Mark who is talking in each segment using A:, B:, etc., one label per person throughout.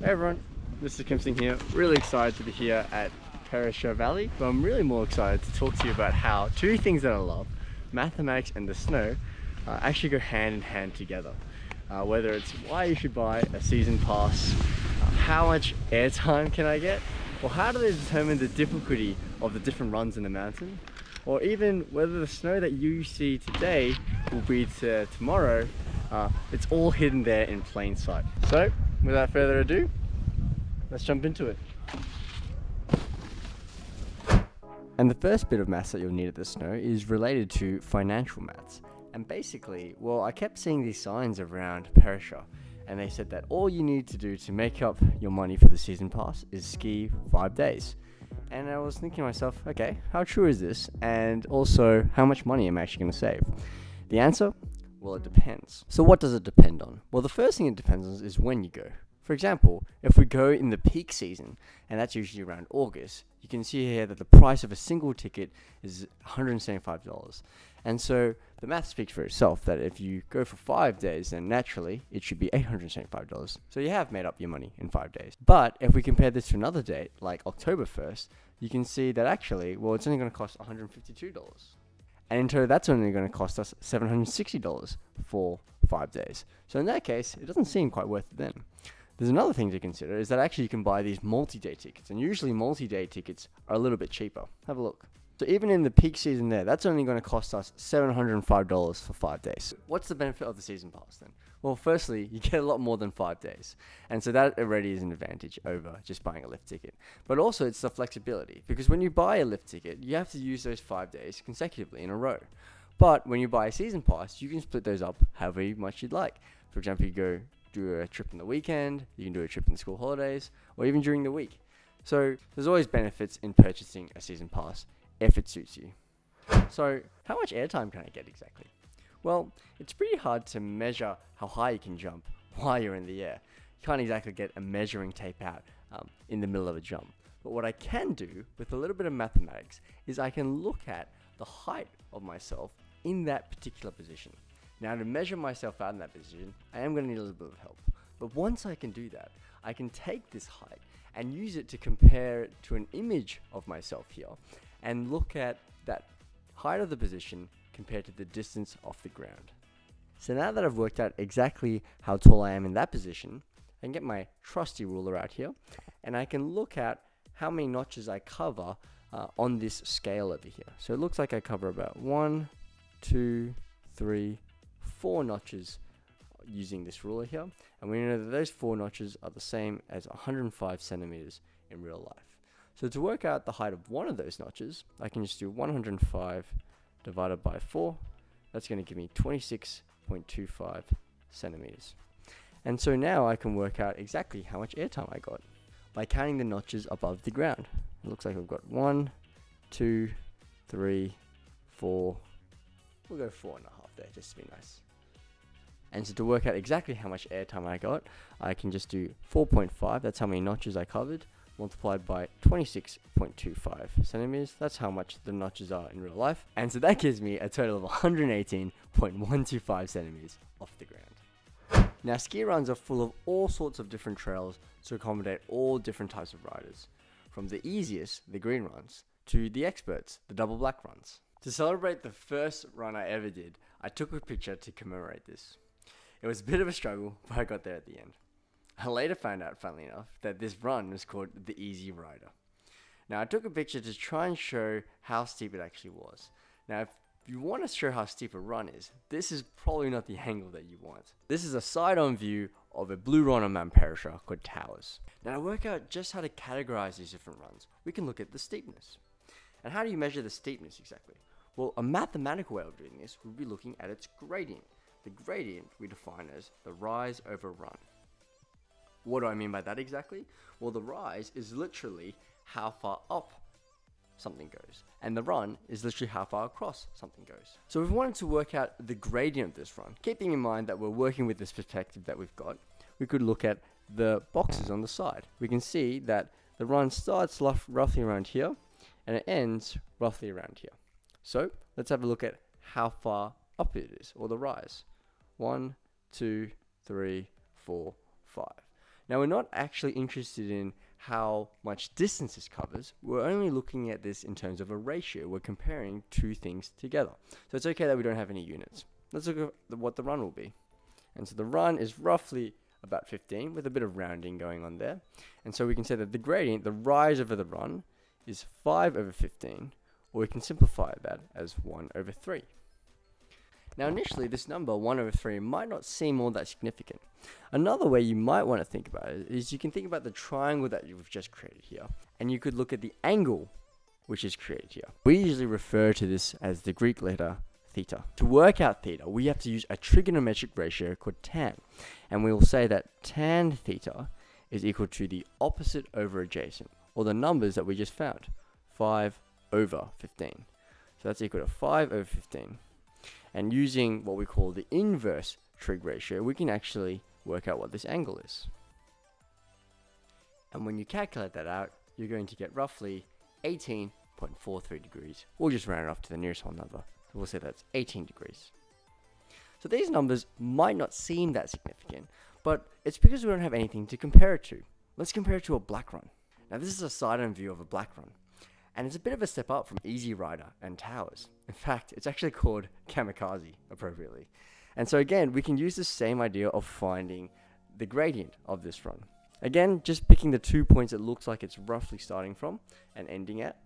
A: Hey everyone, this is Kim here. Really excited to be here at Perisher Valley, but I'm really more excited to talk to you about how two things that I love, mathematics and the snow, uh, actually go hand in hand together. Uh, whether it's why you should buy a season pass, uh, how much airtime can I get, or how do they determine the difficulty of the different runs in the mountain, or even whether the snow that you see today will be to tomorrow, uh, it's all hidden there in plain sight. So, without further ado, let's jump into it. And the first bit of maths that you'll need at the snow is related to financial maths. And basically, well, I kept seeing these signs around Perisher, and they said that all you need to do to make up your money for the season pass is ski five days. And I was thinking to myself, okay, how true is this? And also, how much money am I actually going to save? The answer? Well, it depends. So, what does it depend on? Well, the first thing it depends on is when you go. For example, if we go in the peak season, and that's usually around August, you can see here that the price of a single ticket is $175. And so the math speaks for itself that if you go for five days, then naturally it should be $875. So you have made up your money in five days. But if we compare this to another date, like October 1st, you can see that actually, well, it's only going to cost $152. And in total, that's only going to cost us $760 for five days. So in that case, it doesn't seem quite worth it then. There's another thing to consider is that actually you can buy these multi-day tickets, and usually multi-day tickets are a little bit cheaper. Have a look. So even in the peak season there, that's only going to cost us $705 for five days. What's the benefit of the season pass then? Well, firstly, you get a lot more than five days. And so that already is an advantage over just buying a lift ticket. But also it's the flexibility because when you buy a lift ticket, you have to use those five days consecutively in a row. But when you buy a season pass, you can split those up however much you'd like. For example, you go do a trip in the weekend, you can do a trip in the school holidays, or even during the week. So there's always benefits in purchasing a season pass if it suits you. So how much airtime can I get exactly? Well, it's pretty hard to measure how high you can jump while you're in the air. You can't exactly get a measuring tape out um, in the middle of a jump. But what I can do with a little bit of mathematics is I can look at the height of myself in that particular position. Now to measure myself out in that position, I am going to need a little bit of help. But once I can do that, I can take this height and use it to compare it to an image of myself here and look at that height of the position compared to the distance off the ground. So now that I've worked out exactly how tall I am in that position, I can get my trusty ruler out here and I can look at how many notches I cover uh, on this scale over here. So it looks like I cover about one, two, three, four notches using this ruler here. And we know that those four notches are the same as 105 centimeters in real life. So to work out the height of one of those notches, I can just do 105 divided by 4. That's going to give me 26.25 centimeters. And so now I can work out exactly how much airtime I got by counting the notches above the ground. It looks like I've got one, two, three, four. We'll go four and a half there just to be nice. And so to work out exactly how much airtime I got, I can just do 4.5, that's how many notches I covered, multiplied by 26.25 centimeters. That's how much the notches are in real life. And so that gives me a total of 118.125 centimeters off the ground. Now ski runs are full of all sorts of different trails to accommodate all different types of riders. From the easiest, the green runs, to the experts, the double black runs. To celebrate the first run I ever did, I took a picture to commemorate this. It was a bit of a struggle, but I got there at the end. I later found out, funnily enough, that this run was called the Easy Rider. Now, I took a picture to try and show how steep it actually was. Now, if you want to show how steep a run is, this is probably not the angle that you want. This is a side-on view of a blue run on Mount Perisher called Towers. Now, to work out just how to categorize these different runs, we can look at the steepness. And how do you measure the steepness exactly? Well, a mathematical way of doing this would be looking at its gradient. The gradient we define as the rise over run. What do I mean by that exactly? Well, the rise is literally how far up something goes, and the run is literally how far across something goes. So if we wanted to work out the gradient of this run, keeping in mind that we're working with this perspective that we've got, we could look at the boxes on the side. We can see that the run starts roughly around here, and it ends roughly around here. So let's have a look at how far up it is, or the rise. One, two, three, four, five. Now, we're not actually interested in how much distance this covers. We're only looking at this in terms of a ratio. We're comparing two things together. So it's okay that we don't have any units. Let's look at what the run will be. And so the run is roughly about 15 with a bit of rounding going on there. And so we can say that the gradient, the rise over the run, is 5 over 15, or we can simplify that as 1 over 3. Now initially this number 1 over 3 might not seem all that significant. Another way you might want to think about it is you can think about the triangle that you've just created here and you could look at the angle which is created here. We usually refer to this as the Greek letter theta. To work out theta we have to use a trigonometric ratio called tan and we will say that tan theta is equal to the opposite over adjacent or the numbers that we just found 5 over 15. So that's equal to 5 over 15 and using what we call the inverse trig ratio, we can actually work out what this angle is. And when you calculate that out, you're going to get roughly 18.43 degrees. We'll just round it off to the nearest whole number. So we'll say that's 18 degrees. So these numbers might not seem that significant, but it's because we don't have anything to compare it to. Let's compare it to a black run. Now this is a side-on view of a black run and it's a bit of a step up from Easy Rider and Towers. In fact, it's actually called Kamikaze appropriately. And so again, we can use the same idea of finding the gradient of this run. Again, just picking the two points it looks like it's roughly starting from and ending at.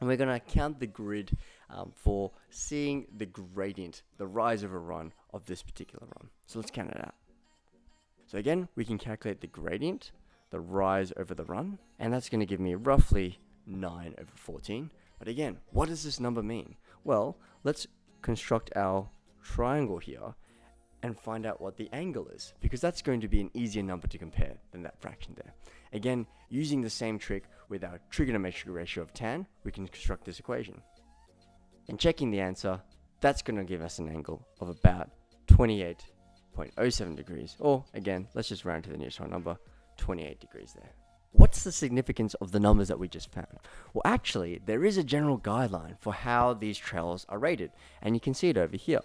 A: And we're going to count the grid um, for seeing the gradient, the rise of a run of this particular run. So let's count it out. So again, we can calculate the gradient, the rise over the run, and that's going to give me roughly 9 over 14. But again, what does this number mean? Well, let's construct our triangle here and find out what the angle is because that's going to be an easier number to compare than that fraction there. Again, using the same trick with our trigonometric ratio of tan, we can construct this equation. And checking the answer, that's going to give us an angle of about 28.07 degrees. Or again, let's just round to the nearest whole number, 28 degrees there. What's the significance of the numbers that we just found? Well, actually, there is a general guideline for how these trails are rated, and you can see it over here.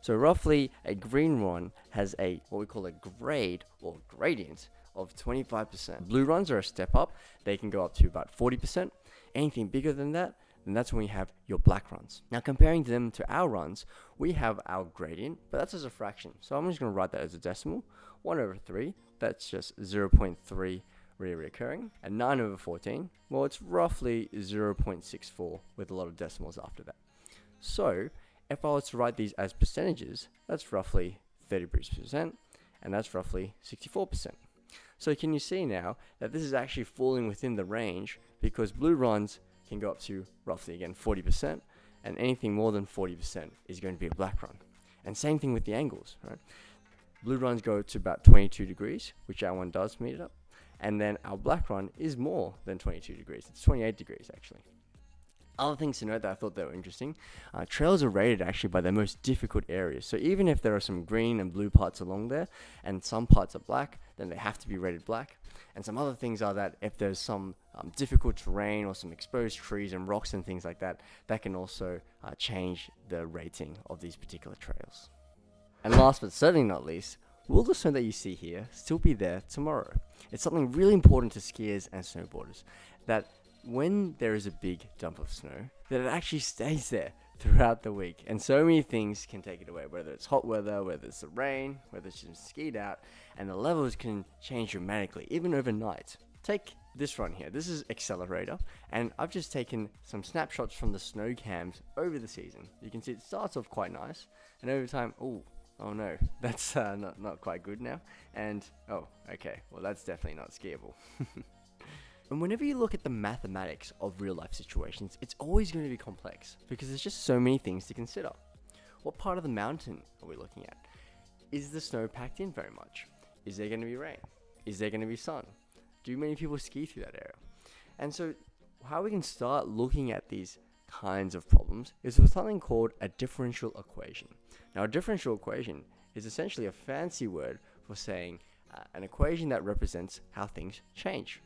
A: So roughly, a green run has a what we call a grade or gradient of 25%. Blue runs are a step up; they can go up to about 40%. Anything bigger than that, then that's when we have your black runs. Now, comparing them to our runs, we have our gradient, but that's as a fraction. So I'm just going to write that as a decimal. 1 over 3, that's just 0.3 reoccurring. And 9 over 14, well, it's roughly 0.64 with a lot of decimals after that. So, if I was to write these as percentages, that's roughly 30%, and that's roughly 64%. So can you see now that this is actually falling within the range because blue runs can go up to roughly again 40%, and anything more than 40% is going to be a black run. And same thing with the angles, right? Blue runs go to about 22 degrees, which our one does meet it up and then our black run is more than 22 degrees. It's 28 degrees actually. Other things to note that I thought they were interesting, uh, trails are rated actually by their most difficult areas. So even if there are some green and blue parts along there, and some parts are black, then they have to be rated black. And some other things are that if there's some um, difficult terrain or some exposed trees and rocks and things like that, that can also uh, change the rating of these particular trails. And last but certainly not least, Will the snow that you see here still be there tomorrow? It's something really important to skiers and snowboarders that when there is a big dump of snow, that it actually stays there throughout the week. And so many things can take it away, whether it's hot weather, whether it's the rain, whether it's just skied out, and the levels can change dramatically, even overnight. Take this run here. This is Accelerator, and I've just taken some snapshots from the snow cams over the season. You can see it starts off quite nice, and over time, oh, Oh no, that's uh, not, not quite good now. And, oh, okay, well that's definitely not skiable. and whenever you look at the mathematics of real life situations, it's always going to be complex because there's just so many things to consider. What part of the mountain are we looking at? Is the snow packed in very much? Is there going to be rain? Is there going to be sun? Do many people ski through that area? And so, how we can start looking at these kinds of problems is with something called a differential equation. Now, a differential equation is essentially a fancy word for saying uh, an equation that represents how things change.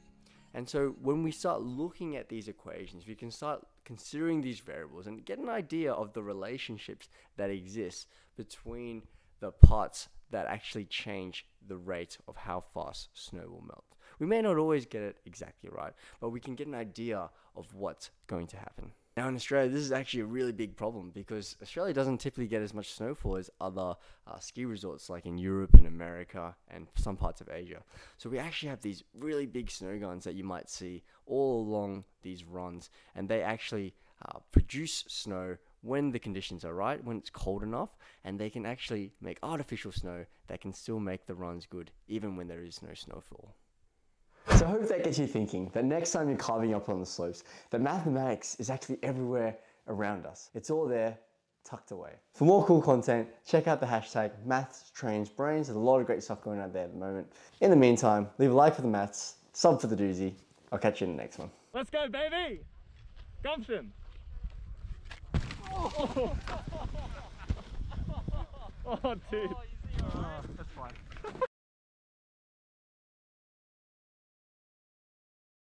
A: And so when we start looking at these equations, we can start considering these variables and get an idea of the relationships that exist between the parts that actually change the rate of how fast snow will melt. We may not always get it exactly right, but we can get an idea of what's going to happen. Now, in Australia, this is actually a really big problem because Australia doesn't typically get as much snowfall as other uh, ski resorts like in Europe and America and some parts of Asia. So, we actually have these really big snow guns that you might see all along these runs, and they actually uh, produce snow when the conditions are right, when it's cold enough, and they can actually make artificial snow that can still make the runs good even when there is no snowfall. So I hope that gets you thinking that next time you're climbing up on the slopes, that mathematics is actually everywhere around us. It's all there, tucked away. For more cool content, check out the hashtag maths trains brains. There's a lot of great stuff going on there at the moment. In the meantime, leave a like for the maths, sub for the doozy. I'll catch you in the next one.
B: Let's go, baby! Gumption! Oh, oh dude.
C: Oh, ah, that's fine.